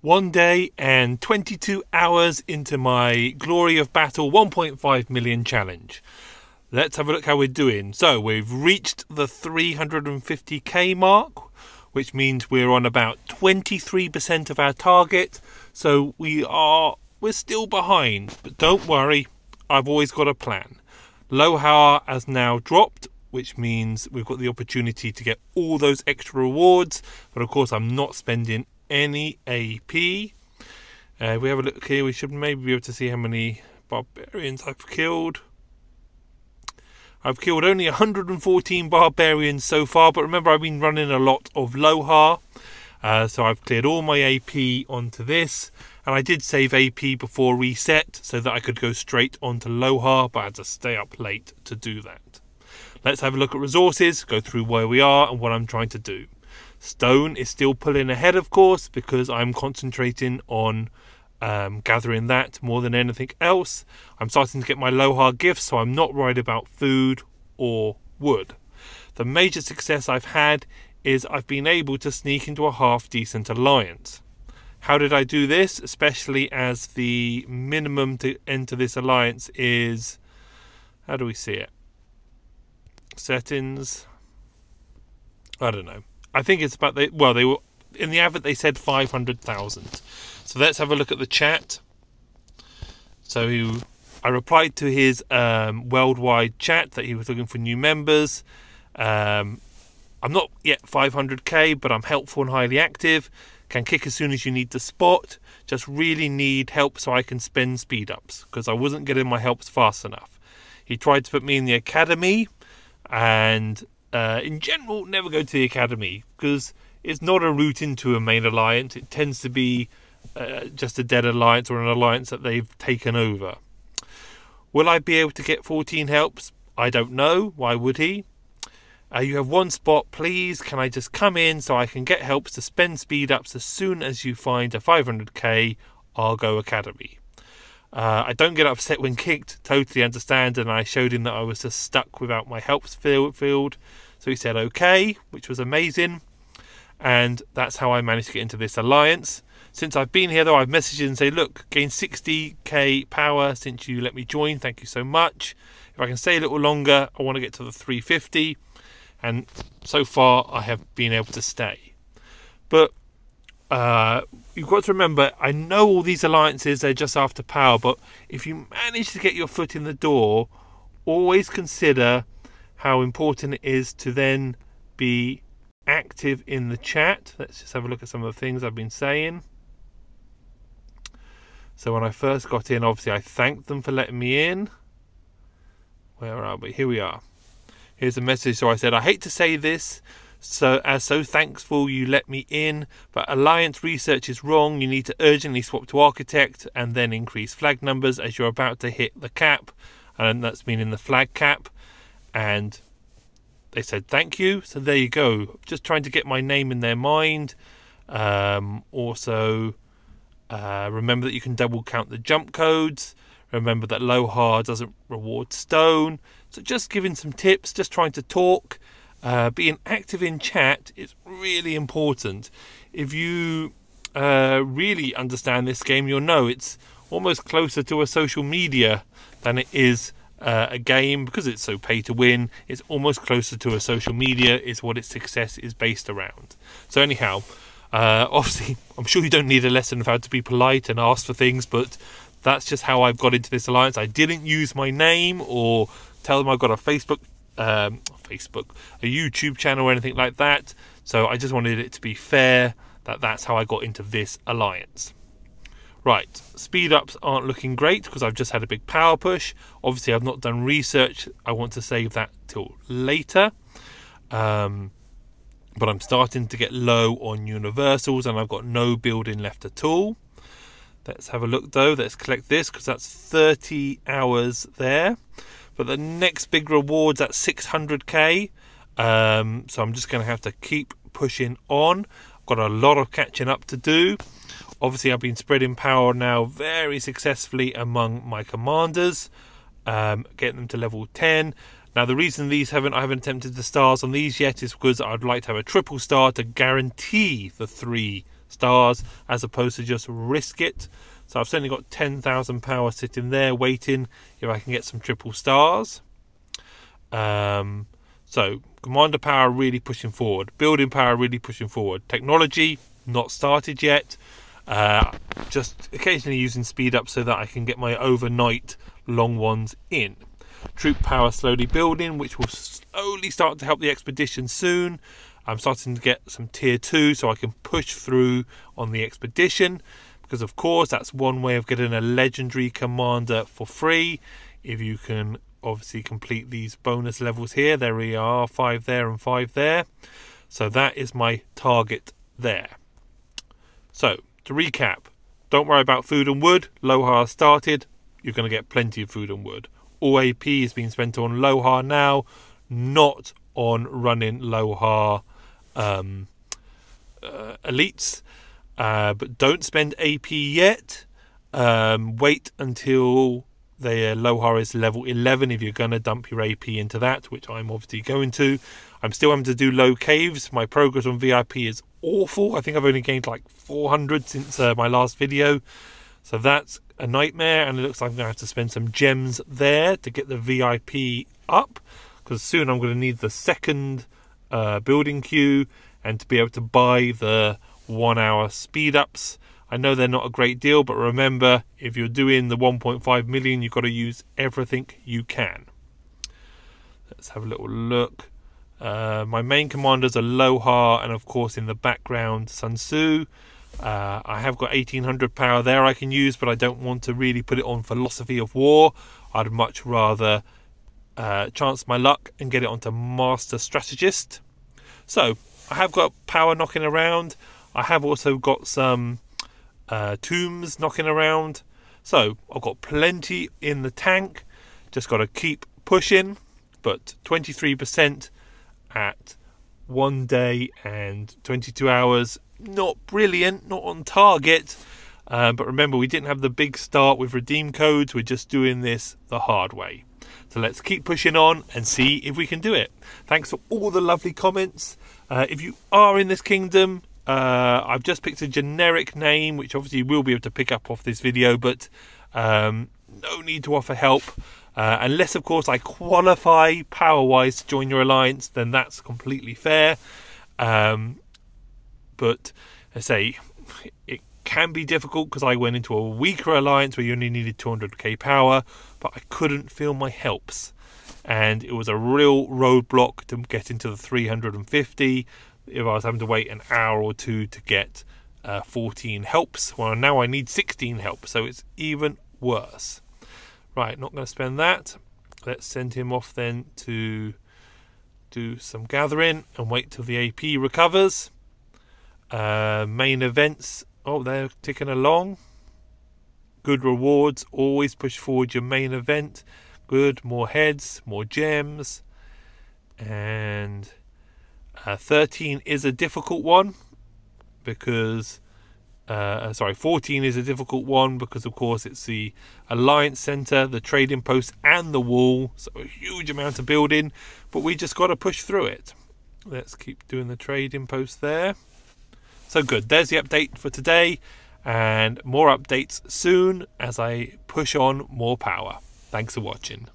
One day and 22 hours into my Glory of Battle 1.5 million challenge. Let's have a look how we're doing. So we've reached the 350k mark, which means we're on about 23% of our target. So we are we're still behind, but don't worry, I've always got a plan. Lohar has now dropped, which means we've got the opportunity to get all those extra rewards. But of course, I'm not spending any AP. Uh, if we have a look here, we should maybe be able to see how many barbarians I've killed. I've killed only 114 barbarians so far, but remember I've been running a lot of Lohar. Uh, so I've cleared all my AP onto this, and I did save AP before reset so that I could go straight onto Lohar, but I had to stay up late to do that. Let's have a look at resources, go through where we are and what I'm trying to do. Stone is still pulling ahead, of course, because I'm concentrating on um, gathering that more than anything else. I'm starting to get my Lohar gifts, so I'm not worried about food or wood. The major success I've had is I've been able to sneak into a half decent alliance. How did I do this? Especially as the minimum to enter this alliance is. How do we see it? Settings. I don't know. I think it's about the well they were in the advert they said five hundred thousand. So let's have a look at the chat. So he, I replied to his um, worldwide chat that he was looking for new members. Um, I'm not yet 500k, but I'm helpful and highly active. Can kick as soon as you need the spot. Just really need help so I can spend speed ups because I wasn't getting my helps fast enough. He tried to put me in the academy, and uh, in general, never go to the academy because it's not a route into a main alliance. It tends to be uh, just a dead alliance or an alliance that they've taken over. Will I be able to get 14 helps? I don't know. Why would he? Uh, you have one spot, please. Can I just come in so I can get helps to spend speed ups as soon as you find a 500k Argo Academy? Uh, I don't get upset when kicked, totally understand, and I showed him that I was just stuck without my helps field. So he said okay, which was amazing, and that's how I managed to get into this alliance. Since I've been here, though, I've messaged and say, look, gained 60k power since you let me join. Thank you so much. If I can stay a little longer, I want to get to the 350, and so far I have been able to stay. But uh, you've got to remember, I know all these alliances they're just after power, but if you manage to get your foot in the door, always consider how important it is to then be active in the chat. Let's just have a look at some of the things I've been saying. So when I first got in, obviously I thanked them for letting me in. Where are we? Here we are. Here's a message. So I said, I hate to say this, so as so thankful you let me in, but alliance research is wrong. You need to urgently swap to architect and then increase flag numbers as you're about to hit the cap, and that's meaning the flag cap. And they said thank you. So there you go. Just trying to get my name in their mind. Um, also, uh, remember that you can double count the jump codes. Remember that Lohar doesn't reward stone. So just giving some tips, just trying to talk. Uh, being active in chat is really important. If you uh, really understand this game, you'll know it's almost closer to a social media than it is uh, a game because it's so pay to win. It's almost closer to a social media, is what its success is based around. So, anyhow, uh, obviously, I'm sure you don't need a lesson of how to be polite and ask for things, but that's just how I've got into this alliance. I didn't use my name or tell them I've got a Facebook um, Facebook, a YouTube channel, or anything like that. So I just wanted it to be fair that that's how I got into this alliance. Right, speed ups aren't looking great because I've just had a big power push. Obviously, I've not done research. I want to save that till later. Um, but I'm starting to get low on universals and I've got no building left at all. Let's have a look though. Let's collect this because that's 30 hours there. But the next big reward's at 600k. Um, so I'm just going to have to keep pushing on. I've got a lot of catching up to do. Obviously, I've been spreading power now very successfully among my commanders, um, getting them to level 10. Now, the reason these haven't I haven't attempted the stars on these yet is because I'd like to have a triple star to guarantee the three stars as opposed to just risk it. So I've certainly got 10,000 power sitting there waiting if I can get some triple stars. Um, so commander power really pushing forward, building power really pushing forward. Technology not started yet. Uh, just occasionally using speed up so that I can get my overnight long ones in. Troop power slowly building, which will slowly start to help the expedition soon. I'm starting to get some tier 2 so I can push through on the expedition because of course that's one way of getting a legendary commander for free if you can obviously complete these bonus levels here there we are five there and five there so that is my target there so to recap don't worry about food and wood Lohar started you're going to get plenty of food and wood all AP is being spent on Lohar now not on running Lohar um, uh, elites. Uh, but don't spend AP yet. Um, wait until the uh, Lohar is level 11 if you're going to dump your AP into that, which I'm obviously going to. I'm still having to do low caves. My progress on VIP is awful. I think I've only gained like 400 since uh, my last video. So that's a nightmare, and it looks like I'm going to have to spend some gems there to get the VIP up, because soon I'm going to need the second uh, building queue and to be able to buy the one hour speed ups. I know they're not a great deal, but remember, if you're doing the 1.5 million, you've got to use everything you can. Let's have a little look. Uh, my main commanders are Lohar, and of course, in the background, Sun Tzu. Uh, I have got 1800 power there I can use, but I don't want to really put it on philosophy of war. I'd much rather uh, chance my luck and get it onto Master Strategist. So I have got power knocking around. I have also got some uh, tombs knocking around. So I've got plenty in the tank. Just got to keep pushing. But 23% at one day and 22 hours. Not brilliant, not on target. Uh, but remember, we didn't have the big start with redeem codes. We're just doing this the hard way. So let's keep pushing on and see if we can do it. Thanks for all the lovely comments. Uh, if you are in this kingdom, uh, I've just picked a generic name, which obviously you will be able to pick up off this video, but um, no need to offer help. Uh, unless, of course, I qualify power-wise to join your alliance, then that's completely fair. Um, but I say it can be difficult because I went into a weaker alliance where you only needed 200k power, but I couldn't feel my helps. And it was a real roadblock to get into the 350 if I was having to wait an hour or two to get uh, 14 helps. Well, now I need 16 helps, so it's even worse. Right, not going to spend that. Let's send him off then to do some gathering and wait till the AP recovers. Uh, main events Oh, they're ticking along. Good rewards. Always push forward your main event. Good. More heads, more gems. And uh, 13 is a difficult one because. Uh, uh, sorry, 14 is a difficult one because, of course, it's the Alliance Centre, the trading post, and the wall. So, a huge amount of building, but we just got to push through it. Let's keep doing the trading post there. So good. There's the update for today, and more updates soon as I push on more power. Thanks for watching.